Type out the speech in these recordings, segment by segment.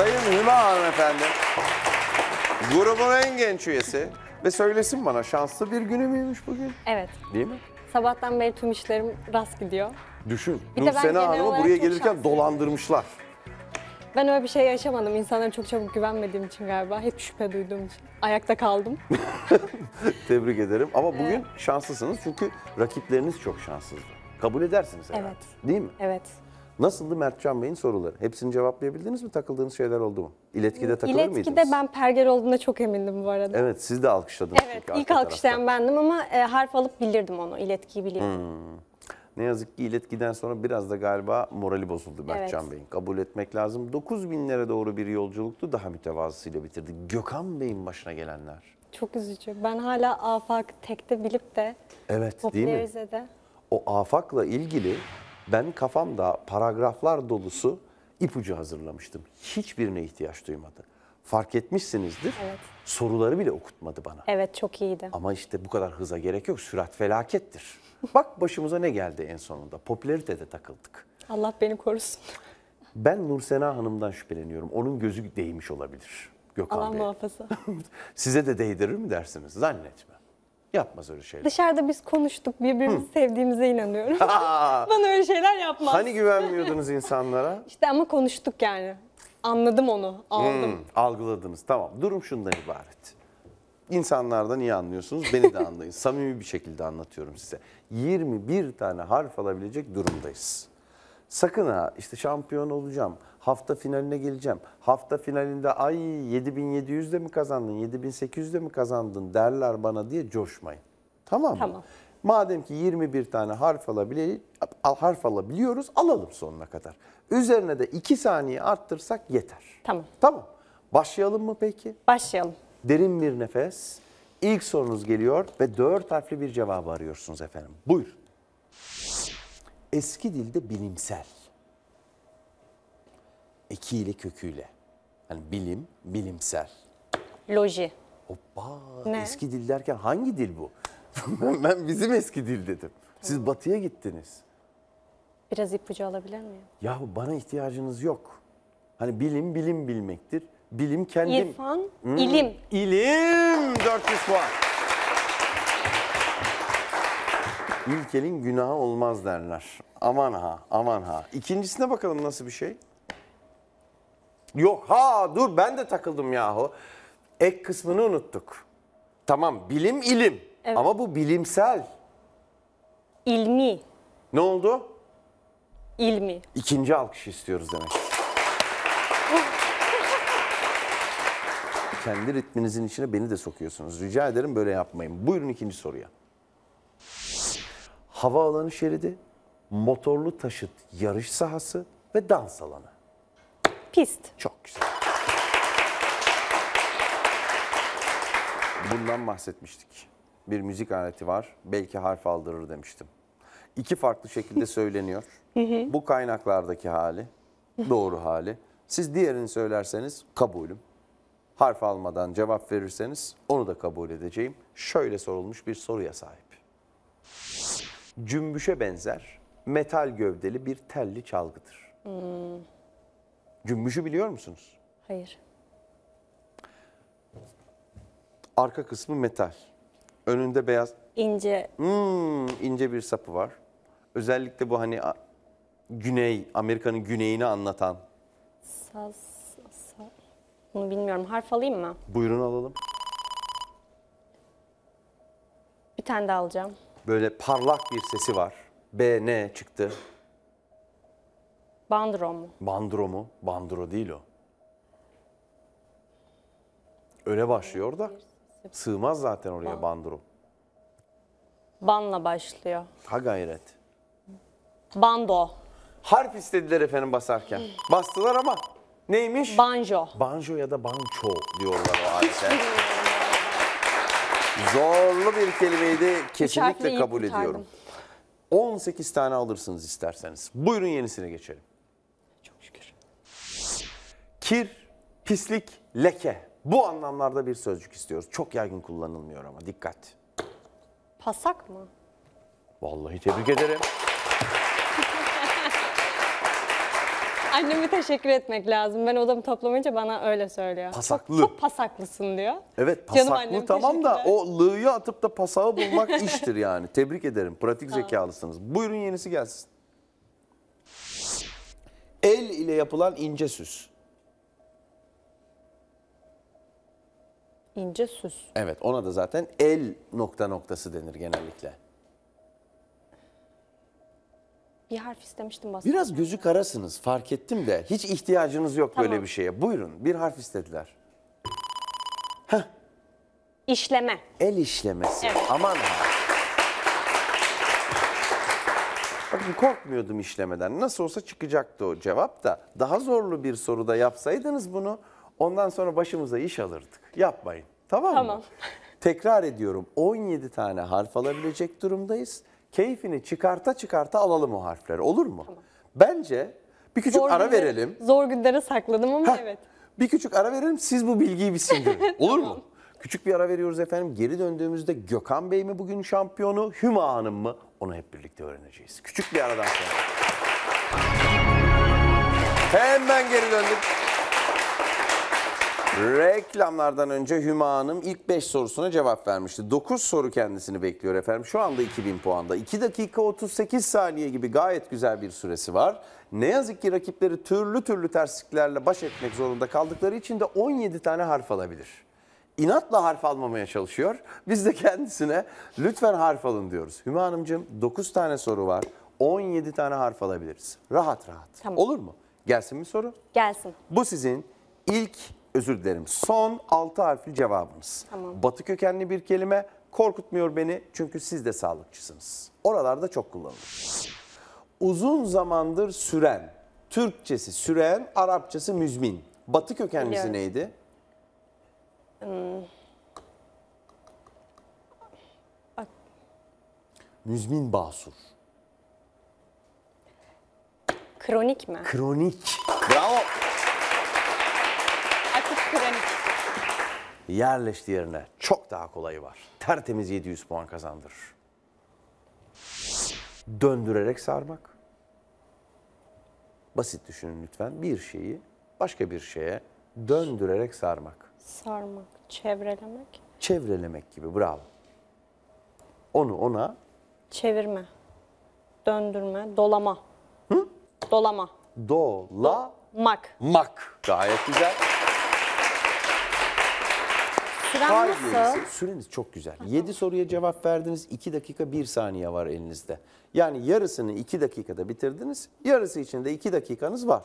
Sayın Hüma hanımefendi. Grubun en genç üyesi. Ve söylesin bana şanslı bir günü müymüş bugün? Evet. Değil mi? Sabahtan beri tüm işlerim rast gidiyor. Düşün. Bir de ben Nursena genel Hanım'ı olarak buraya çok gelirken şanslıyım. dolandırmışlar. Ben öyle bir şey yaşamadım. İnsanlara çok çabuk güvenmediğim için galiba. Hep şüphe duyduğum için. Ayakta kaldım. Tebrik ederim. Ama bugün şanslısınız çünkü rakipleriniz çok şanssızdı. Kabul edersiniz herhalde. Evet. Değil mi? Evet. Nasıldı Mertcan Bey'in soruları? Hepsini cevaplayabildiniz mi? Takıldığınız şeyler oldu mu? İletkide takılır İletkide mıydınız? ben pergel olduğuna çok emindim bu arada. Evet siz de alkışladınız. Evet, ilk arka alkışlayan tarafta. bendim ama e, harf alıp bilirdim onu. İletkiyi bilirdim. Hmm. Ne yazık ki iletkiden sonra biraz da galiba morali bozuldu Mertcan Evet. Bey'in. Kabul etmek lazım. 9 binlere doğru bir yolculuktu. Daha mütevazısıyla bitirdi. Gökhan Bey'in başına gelenler. Çok üzücü. Ben hala afak tekte bilip de Evet değil mi? popülerize O afakla ilgili ben kafamda paragraflar dolusu ipucu hazırlamıştım. Hiçbirine ihtiyaç duymadı. Fark etmişsinizdir. Evet. Soruları bile okutmadı bana. Evet çok iyiydi. Ama işte bu kadar hıza gerek yok. Sürat felakettir. Bak başımıza ne geldi en sonunda. Popülaritede takıldık. Allah beni korusun. Ben Nursena Hanım'dan şüpheleniyorum. Onun gözü değmiş olabilir. Gökhan Allah Bey. muhafaza. Size de değdirir mi dersiniz? Zannetme. Yapmaz öyle şeyler. Dışarıda biz konuştuk. Birbirimizi sevdiğimize inanıyorum. Aa, Bana öyle şeyler yapmaz. hani güvenmiyordunuz insanlara? İşte ama konuştuk yani. Anladım onu. Aldım. Hmm, algıladınız. Tamam. Durum şundan ibaret. İnsanlardan iyi anlıyorsunuz. Beni de anlayın. Samimi bir şekilde anlatıyorum size. 21 tane harf alabilecek durumdayız. Sakın ha işte şampiyon olacağım. Hafta finaline geleceğim. Hafta finalinde ay 7700'de mi kazandın, 7800'de mi kazandın derler bana diye coşmayın. Tamam mı? Tamam. Madem ki 21 tane harf harf alabiliyoruz, alalım sonuna kadar. Üzerine de 2 saniye arttırsak yeter. Tamam. Tamam. Başlayalım mı peki? Başlayalım. Derin bir nefes. İlk sorunuz geliyor ve dört harfli bir cevabı arıyorsunuz efendim. Buyur. Eski dilde bilimsel. Ekiyle köküyle. Hani bilim, bilimsel. Loji. Hoppa. Ne? Eski dil derken hangi dil bu? ben, bizim eski dil dedim. Siz batıya gittiniz. Biraz ipucu alabilir miyim? Yahu bana ihtiyacınız yok. Hani bilim bilim bilmektir. Bilim kendim... İrfan, Hmm. ilim. İlim 400 puan. İlkelin günahı olmaz derler. Aman ha, aman ha. İkincisine bakalım nasıl bir şey? Yok ha dur ben de takıldım yahu. Ek kısmını unuttuk. Tamam bilim ilim Evet. ama bu bilimsel. İlmi. Ne oldu? İlmi. İkinci alkış istiyoruz demek. Kendi ritminizin içine beni de sokuyorsunuz. Rica ederim böyle yapmayın. Buyurun ikinci soruya. Havaalanı şeridi, motorlu taşıt yarış sahası ve dans alanı. Pist. Çok güzel. Bundan bahsetmiştik. Bir müzik aleti var. Belki harf aldırır demiştim. İki farklı şekilde söyleniyor. Bu kaynaklardaki hali, doğru hali. Siz diğerini söylerseniz kabulüm. Harf almadan cevap verirseniz onu da kabul edeceğim. Şöyle sorulmuş bir soruya sahip. Cümbüşe benzer metal gövdeli bir telli çalgıdır. Cümbüşü biliyor musunuz? Hayır. Arka kısmı metal. Önünde beyaz İnce. hmm, ince bir sapı var. Özellikle bu hani güney, Amerika'nın güneyini anlatan. Saz. sa- Bunu bilmiyorum. Harf alayım mı? Buyurun alalım. Bir tane daha alacağım. Böyle parlak bir sesi var. B, N çıktı. Bandro mu? Bandro mu? Bandro değil o. Öyle başlıyor da sığmaz zaten oraya bandro. Banla başlıyor. Ha gayret. Bando. Harf istediler efendim basarken. Bastılar ama neymiş? Banjo. Banjo ya da banço diyorlar o halde. Zorlu bir kelimeydi. Kesinlikle kabul ediyorum. 18 tane alırsınız isterseniz. Buyurun yenisine geçelim. Kir, pislik, leke. Bu anlamlarda bir sözcük istiyoruz. Çok yaygın kullanılmıyor ama dikkat. Pasak mı? Vallahi tebrik ederim. Anneme teşekkür etmek lazım. Ben odamı toplamayınca bana öyle söylüyor. Pasaklı. Çok, çok pasaklısın diyor. Evet Canım pasaklı annem, tamam da o lığ'yı atıp da pasağı bulmak iştir yani. Tebrik ederim. Pratik zekalısınız. Buyurun yenisi gelsin. El ile yapılan ince süs. İnce süs. Evet ona da zaten el nokta noktası denir genellikle. Bir harf istemiştim bas. Biraz gözü karasınız fark ettim de hiç ihtiyacınız yok böyle Tamam. bir şeye. Buyurun bir harf istediler. İşleme. El işlemesi. Evet. Aman ha. Bakın korkmuyordum işlemeden. Nasıl olsa çıkacaktı o cevap da. Daha zorlu bir soruda yapsaydınız bunu ondan sonra başımıza iş alırdık. Yapmayın. Tamam mı? Tamam. Tekrar ediyorum 17 tane harf alabilecek durumdayız. Keyfini çıkarta çıkarta alalım o harfleri olur mu? Bence bir küçük ara günlere- verelim. Zor günlere sakladım ama Heh, evet. Bir küçük ara verelim siz bu bilgiyi bir sindirin. Olur mu? Küçük bir ara veriyoruz efendim. Geri döndüğümüzde Gökhan Bey mi bugün şampiyonu, Hüma Hanım mı? Onu hep birlikte öğreneceğiz. Küçük bir aradan sonra. Hemen geri döndük. Reklamlardan önce Hüma Hanım ilk 5 sorusuna cevap vermişti. 9 soru kendisini bekliyor efendim. Şu anda 2000 puanda. 2 dakika 38 saniye gibi gayet güzel bir süresi var. Ne yazık ki rakipleri türlü türlü tersliklerle baş etmek zorunda kaldıkları için de 17 tane harf alabilir. İnatla harf almamaya çalışıyor. Biz de kendisine lütfen harf alın diyoruz. Hüma Hanımcığım 9 tane soru var. 17 tane harf alabiliriz. Rahat rahat. Tamam. Olur mu? Gelsin mi soru? Gelsin. Bu sizin ilk özür dilerim son 6 harfli cevabınız. Tamam. Batı kökenli bir kelime korkutmuyor beni çünkü siz de sağlıkçısınız. Oralarda çok kullanılır. Uzun zamandır süren, Türkçesi süren, Arapçası müzmin. Batı kökenlisi Biliyorum. neydi? Bak. Müzmin basur. Kronik mi? Kronik. Bravo. Kronik. Yerleşti yerine. Çok daha kolayı var. Tertemiz 700 puan kazandırır. Döndürerek sarmak. Basit düşünün lütfen. Bir şeyi başka bir şeye döndürerek sarmak. Sarmak, çevrelemek, Çevrelemek gibi bravo. Onu ona çevirme, döndürme, dolama. Dolama. dolamak. Mak. Gayet güzel. Süren Hayır nasıl? gerisi. Süreniz çok güzel. 7 soruya cevap verdiniz. 2 dakika 1 saniye var elinizde. Yani yarısını 2 dakikada bitirdiniz. Yarısı için de 2 dakikanız var.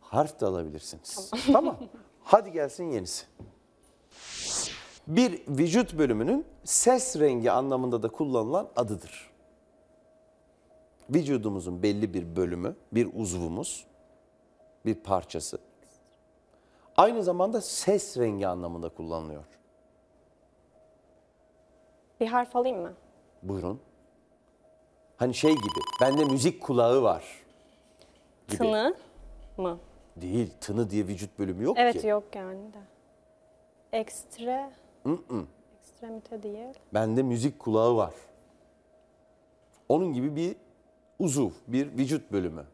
Harf de alabilirsiniz. Tamam. Hadi gelsin yenisi. Bir vücut bölümünün ses rengi anlamında da kullanılan adıdır. Vücudumuzun belli bir bölümü, bir uzvumuz, bir parçası. Aynı zamanda ses rengi anlamında kullanılıyor. Bir harf alayım mı? Buyurun. Hani şey gibi, bende müzik kulağı var. Gibi. Tını mı? Değil, tını diye vücut bölümü yok Evet ki. yok yani de. Ekstre. Ekstremite değil. Bende müzik kulağı var. Onun gibi bir uzuv, bir vücut bölümü.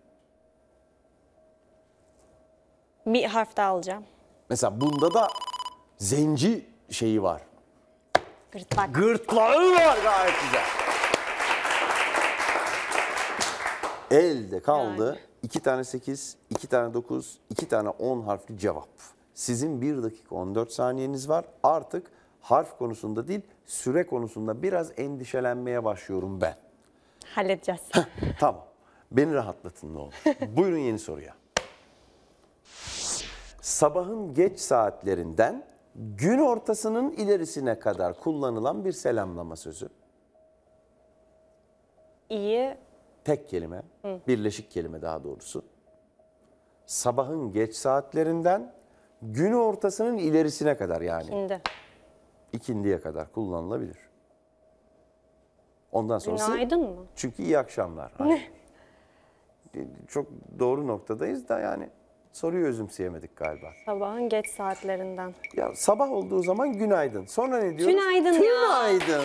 Bir harf daha alacağım. Mesela bunda da zenci şeyi var. Gırtlak. Gırtlağı var gayet güzel. Elde kaldı. Yani. iki tane 8, iki tane 9, iki tane 10 harfli cevap. Sizin 1 dakika 14 saniyeniz var. Artık harf konusunda değil, süre konusunda biraz endişelenmeye başlıyorum ben. Halledeceğiz. Tamam. Beni rahatlatın ne olur. Buyurun yeni soruya. Sabahın geç saatlerinden gün ortasının ilerisine kadar kullanılan bir selamlama sözü. İyi. Tek kelime, birleşik kelime daha doğrusu. Sabahın geç saatlerinden gün ortasının ilerisine kadar yani Şimdi. ikindiye kadar kullanılabilir. Ondan sonrası Günaydın mı? çünkü iyi akşamlar. Hani Çok doğru noktadayız da yani soruyu özümseyemedik galiba. Sabahın geç saatlerinden. Ya sabah olduğu zaman günaydın. Sonra ne diyoruz? Tünaydın ya. Tünaydın.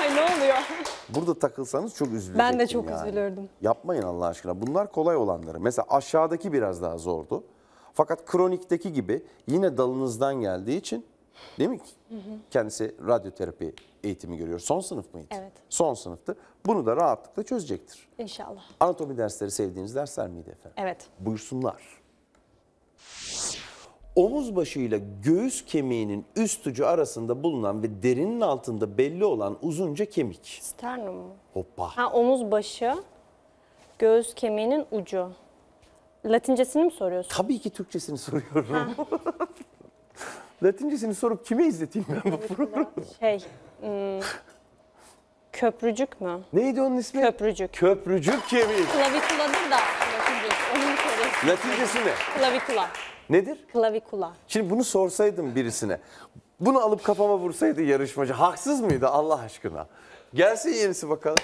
Ay ne oluyor? Burada takılsanız çok üzülecektim Ben de çok yani. üzülürdüm. Yapmayın Allah aşkına. Bunlar kolay olanları. Mesela aşağıdaki biraz daha zordu. Fakat kronikteki gibi yine dalınızdan geldiği için değil mi? Kendisi radyoterapi eğitimi görüyor. Son sınıf mıydı? Evet. Son sınıftı. Bunu da rahatlıkla çözecektir. İnşallah. Anatomi dersleri sevdiğiniz dersler miydi efendim? Evet. Buyursunlar. Omuz başı ile göğüs kemiğinin üst ucu arasında bulunan ve derinin altında belli olan uzunca kemik. Sternum mu? Hoppa. Ha omuz başı, göğüs kemiğinin ucu. Latincesini mi soruyorsun? Tabii ki Türkçesini soruyorum. Latincesini sorup kime izleteyim ben bu programı? Şey, hmm, köprücük mü? Neydi onun ismi? Köprücük. Köprücük kemiği. Klavikuladır da Latince. Onu mu soruyorsun? Latincesi ne? Klavikula. Nedir? Klavikula. Şimdi bunu sorsaydım birisine. Bunu alıp kafama vursaydı yarışmacı. Haksız mıydı Allah aşkına? Gelsin yenisi bakalım.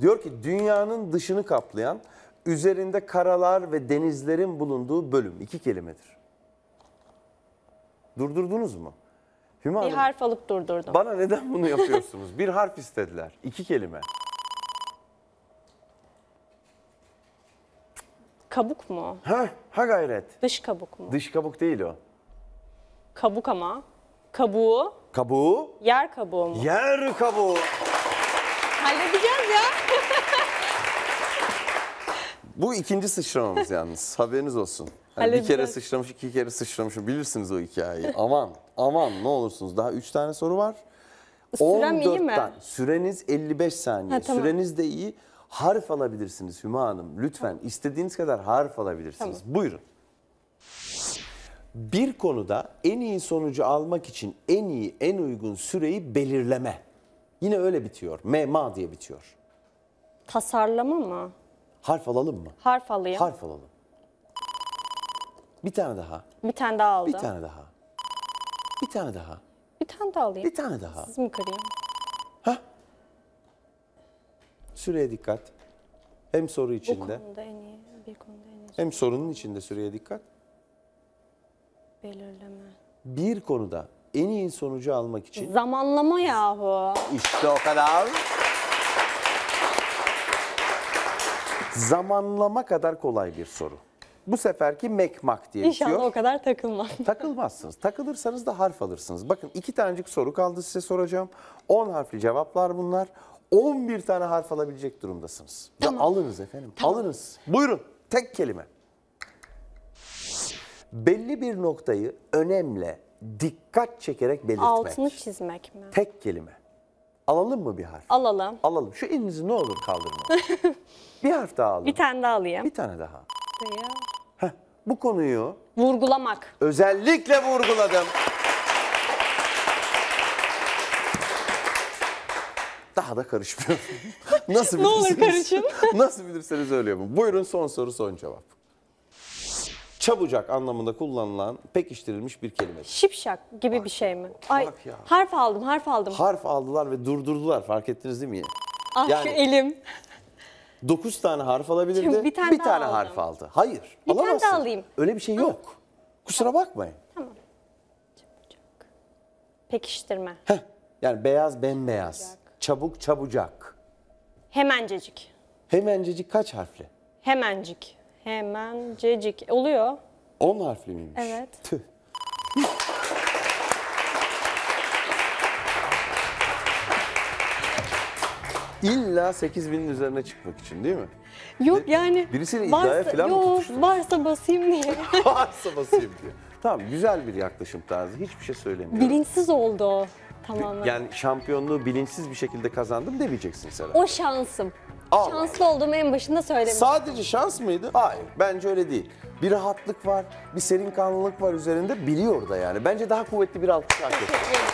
Diyor ki dünyanın dışını kaplayan, üzerinde karalar ve denizlerin bulunduğu bölüm. iki kelimedir. Durdurdunuz mu? Hüma Bir Hanım, harf alıp durdurdum. bana neden bunu yapıyorsunuz? Bir harf istediler. iki kelime. Kabuk mu? Ha, ha gayret. Dış kabuk mu? Dış kabuk değil o. Kabuk ama. Kabuğu. Kabuğu, Yer kabuğu mu? yer kabuğu. Halledeceğiz ya. Bu ikinci sıçramamız yalnız. Haberiniz olsun. Hani bir kere sıçramış, iki kere sıçramışım. Bilirsiniz o hikayeyi. Aman, aman ne olursunuz. Daha üç tane soru var. Sürem iyi mi? tane. Süreniz 55 saniye. Ha, tamam. Süreniz de iyi. Harf alabilirsiniz Hüma Hanım. Lütfen istediğiniz kadar harf alabilirsiniz. Buyurun. Bir konuda en iyi sonucu almak için en iyi, en uygun süreyi belirleme. Yine öyle bitiyor. MEMA diye bitiyor. Tasarlama mı? Harf alalım mı? Harf alayım. Harf alalım. Bir tane daha. Bir tane daha aldım. Bir tane daha. Bir tane daha. Bir tane daha alayım. Bir tane daha. Siz mi kırayım? Süreye dikkat. Hem soru Bu içinde konuda en iyi, bir konuda en iyi hem sorunun içinde süreye dikkat. belirleme. Bir konuda en iyi sonucu almak için Zamanlama yahu. işte o kadar. Zamanlama kadar kolay bir soru. Bu seferki mekmak diye İnşallah bitiyor. o kadar takılmam. Takılmazsınız. Takılırsanız da harf alırsınız. Bakın iki tanecik soru kaldı size soracağım. 10 harfli cevaplar bunlar. 11 tane harf alabilecek durumdasınız. Ya alınız efendim. Alınız. Buyurun. Tek kelime. Belli bir noktayı önemle, dikkat çekerek belirtmek. Altını çizmek mi? Tek kelime. Alalım mı bir harf? Alalım. Alalım. Şu elinizi ne olur kaldırmayın. bir harf daha alın. Bir tane daha alayım. Bir tane daha. Buraya. Bu konuyu Vurgulamak. özellikle vurguladım. Daha da karışmıyorum. Nasıl Ne olur bilirsiniz? Nasıl bilirseniz öyle yapın. Buyurun son soru son cevap. Çabucak anlamında kullanılan pekiştirilmiş bir kelime. Şipşak gibi bir şey mi? Ay bak ya. harf aldım, harf aldım. Harf aldılar ve durdurdular fark ettiniz değil mi? ah yani- şu elim. 9 tane harf alabilirdi. Şimdi bir tane daha aldım. harf aldı. Hayır. Bir tane alamazsın. daha alayım. Öyle bir şey yok. Kusura bakmayın. Pekiştirme. Heh, yani beyaz bembeyaz. Çabuk çabucak. Hemencecik. Hemencecik kaç harfli? Hemencik. Hemencecik. Oluyor. 10 harfli miymiş? Evet. Tüh. İlla 8000'in üzerine çıkmak için değil mi? Yok yani. Birisiyle iddiaya falan mı yok, tutuştun? varsa basayım diye. Varsa basayım diyor. Tamam güzel bir yaklaşım tarzı. Hiçbir şey söylemiyorum. Bilinçsiz oldu o. Tamamen. Yani şampiyonluğu bilinçsiz bir şekilde kazandım demeyeceksin Serap. O şansım. Allah. Şanslı olduğumu en başında söylemiştim. Sadece şans mıydı? Hayır. Bence öyle değil. Bir rahatlık var, bir serin kanlılık var üzerinde biliyor da yani. Bence daha kuvvetli bir alkış hak etti.